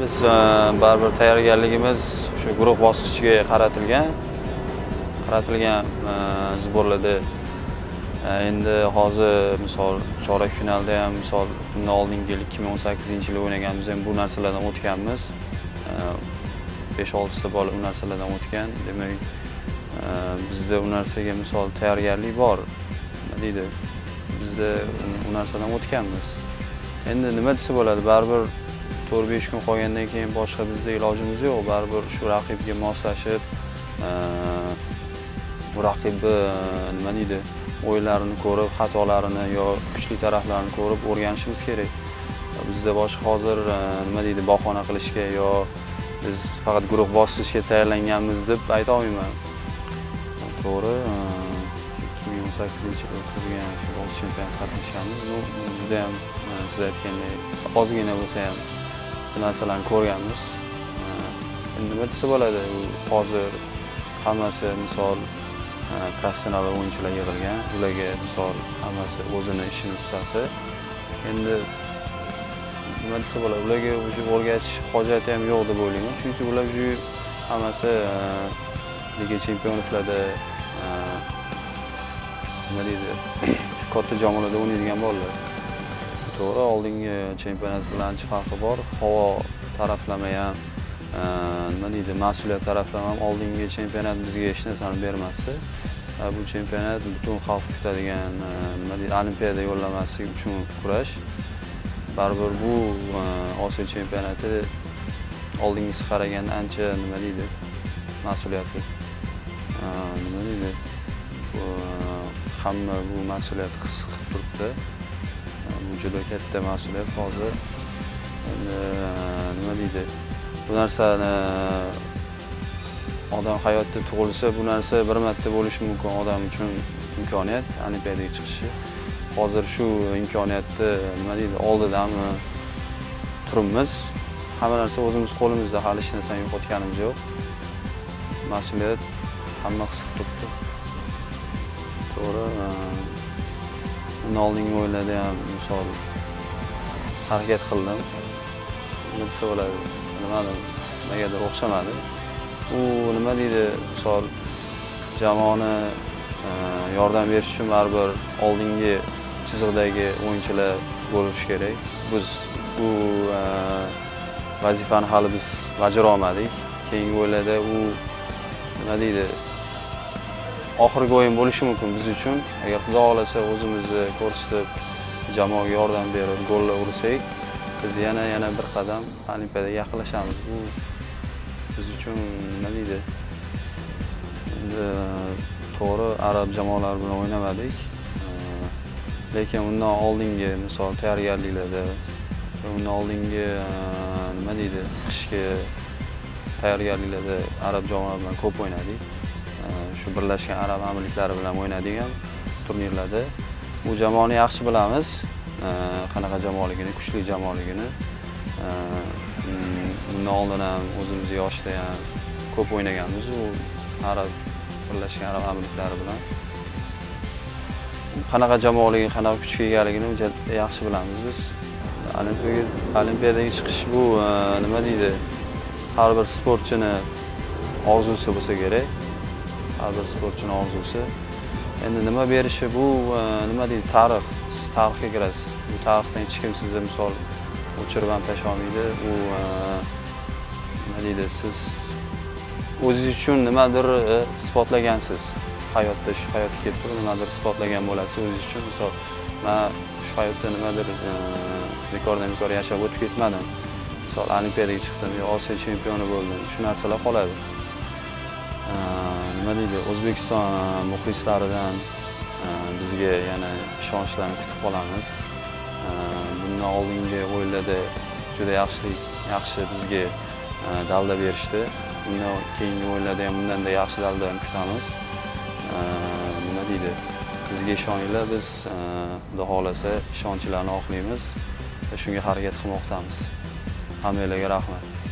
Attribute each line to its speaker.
Speaker 1: biz e, baribir tayyorgarligimiz shu guruh bosqichiga qaratilgan qaratilgan e, e, endi hozir misol chorak finalda ham misol bundan oldingi yil ikki ming o'n sakkizinchi yili o'ynaganmiz ham bu narsalardan o'tganmiz. E, besh oltita bola u narsalardan o'tgan. Demak bizda u narsaga misol tayyorgarlik bor nima deydi? Bizda u narsadan o'tganmiz. Endi nima desa bo'ladi? Baribir to'rt besh kun qolgandan keyin boshqa bizda ilojimiz yo'q. Baribir shu raqibga moslashib e, bu raqibni e, nima deydi o'yinlarini ko'rib xatolarini yo kuchli taraflarini ko'rib o'rganishimiz kerak. Bizda boshqa hozir e, nima deydi bahona qilishga yo biz faqat guruh bosqichga tayyorlanganmiz deb ayta olmayman. To'g'ri ikki ming o'n sakkizinchi yil o'tkazilgan shu chempionat qatnashganmiz bu judayam siz aytgandek ozgina bo'lsa ham narsalarni ko'rganmiz. Endi nima desa bo'ladi u hozir hammasi misol e, professional o'yinchilar yig'ilgan ularga misol hammasi o'zini ishini ustasi endi nima desa bo'ladi ularga уже o'rgatish hojati ham yo'q deb o'ylayman. Chunki ular уже hammasi e, liga chempionliklarda e, nima deydi katta jamoalarda o'ynaydigan bolalar. To'g'ri oldingi e, chempionat bilan farqi bor? Havo taraflama ham e, nima deydi mas'uliyat taraflama ham oldingi chempionat bizga hech narsani bermasdi. E, bu chempionat butun xalq kutadigan nima deydi olimpiada yo'llanmasi uchun kurash. Baribir bu osiyo chempionati oldingisiga qaraganda ancha nima deydi mas'uliyatli. Nima deydi hamma bu mas'uliyatni his qilib turibdi. Bu juda katta mas'uliyat hozir. Endi nima deydi? Bu narsani odam hayotda tug'ilsa bu narsa bir marta bo'lishi mumkin odam uchun imkoniyat olimpiadaga chiqishi. Hozir shu imkoniyatni nima deydi oldidami turibmiz. Hamma narsa o'zimiz qo'limizda hali hech narsani yo'qotganimiz yo'q. Mas'uliyat hamma his qilib turibdi. To'g'ri oldingi o'yinlarda ham misol harakat qildim. Bilsa bo'ladi bilmadim nimagadir o'xshamadi. U nima deydi misol jamoani e, yordam berish uchun baribir oldingi chiziqdagi o'yinchilar bo'lishi kerak. Biz bu e, vazifani hali biz bajara olmadik. Keyingi o'yinlarda u nima deydi oxirgi o'yin bo'lishi mumkin biz uchun. Agar xudo xohlasa o'zimizni ko'rsatib jamoaga yordam berib gollar ursak biz yana yana bir qadam olimpiadaga yaqinlashamiz. Bu biz uchun nima deydi? To'g'ri arab jamoalari bilan o'ynamadik. Lekin undan oldingi misol tayyorgarliklarda undan oldingi nima deydi? Qishki tayyorgarliklarda arab jamoalari bilan ko'p o'ynadik. Shu birlashgan arab amirliklari bilan o'ynaydigan turnirlarda bu jamoani yaxshi bilamiz. Qanaqa jamoaligini kuchli jamoaligini. Undan bundan oldin ham o'zimiz yoshda ham ko'p o'ynaganmiz u arab birlashgan arab amirliklari bilan. Qanaqa jamoaligi qanaqa kuchga egaligini juda yaxshi bilamiz biz. Olimpiadaga chiqish bu nima deydi? Har bir sportchini orzusi bo'lsa kerak. Har bir sportchini orzusi endi nima berishi bu e, nima deydi tarix siz tarixga kirasiz. Bu tarixdan hech kim sizni misol o'chirib ham tashlolmaydi u e, nima deydi siz o'zingiz uchun nimadir e, isbotlagansiz. Hayotda shu hayotga kelib turib nimadir isbotlagan bo'lasiz o'zingiz uchun. Misol man shu hayotda nimadir bekordan bekor yashab o'tib ketmadim. Misol olimpiadaga chiqdim yo osiyo chempioni bo'ldim shu narsalar qoladi. Nima deydi o'zbekiston e, muxlislaridan e, bizga yana ishonchlarni kutib qolamiz. E, bundan oldingi o'yinlarda juda yaxshilik yaxshi bizga dalda berishdi. Bundan keyingi o'yinlarda ham bundanda yaxshi daldani kutamiz. Nima deydi bizga ishoninglar biz xudo xohlasa ishonchlarni oqlaymiz. Va shunga harakat qilmoqdamiz. Hammanglarga rahmat.